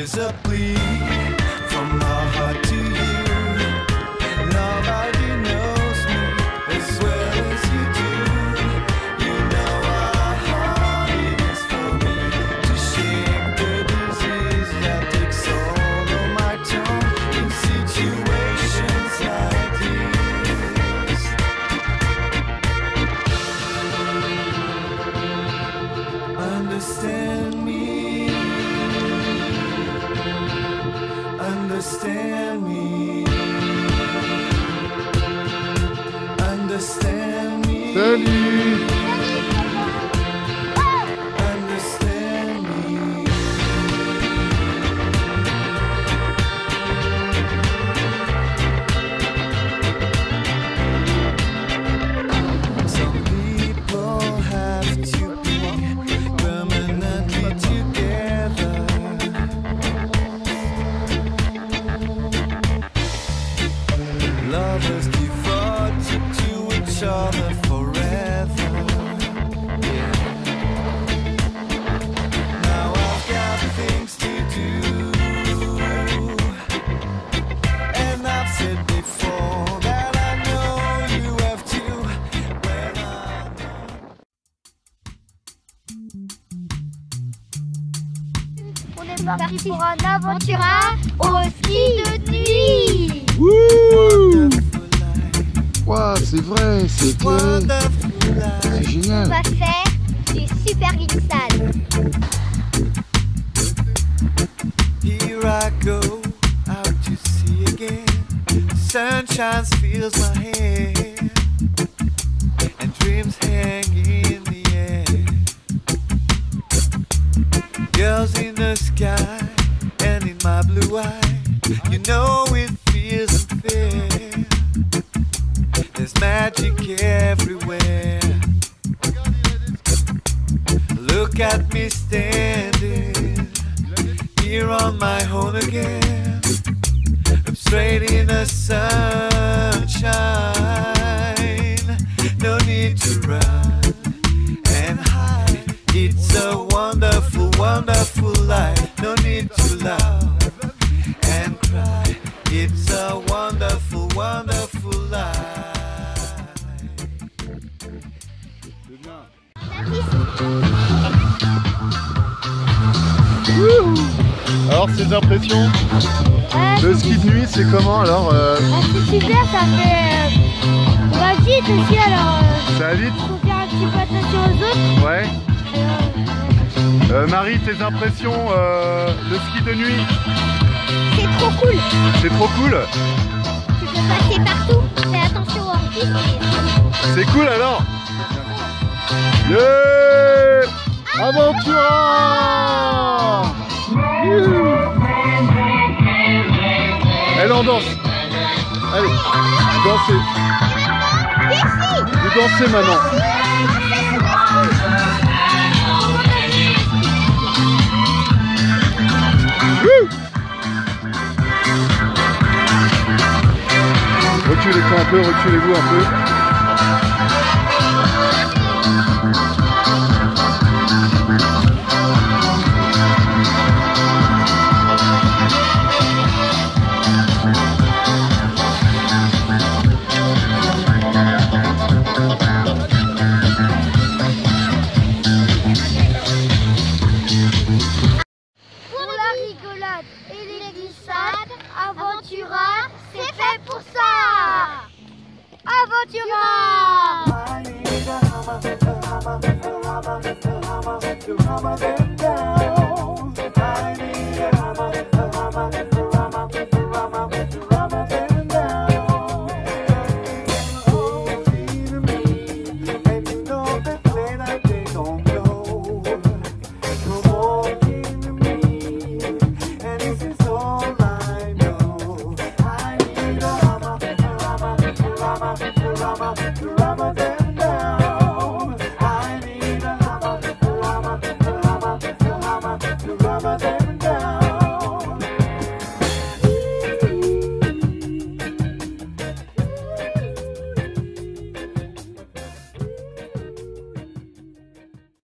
is a plea. deli parti pour un aventura au ski de nuit. Wouh Wonderful life, Ouah, c'est vrai, c'est life. On génial. va faire du super glissade. Here I go out to sea again. Sunshine fills my hair, and dreams hang know it feels unfair. There's magic everywhere. Look at me standing here on my own again. I'm straight in the sunshine. No need to run and hide. It's a wonderful, wonderful life. No need to laugh It's a wonderful, wonderful life. Alors, ces impressions Le ski de nuit, c'est comment alors euh, Ah, c'est super, ça fait. euh, On va vite aussi alors. euh, Ça va vite faut faire un petit peu attention aux autres. Ouais. Euh, Marie, tes impressions euh, Le ski de nuit, trop cool. c'est trop cool. Tu peux passer partout. Fais attention aux. C'est cool alors. Yeah Aventura. Elle en danse. Allez, dansez. Vous dansez maintenant peu, reculez-vous un peu. Pour la rigolade et les glissades, Aventura, c'est fait pour ça 呀。Aventura Ramadan.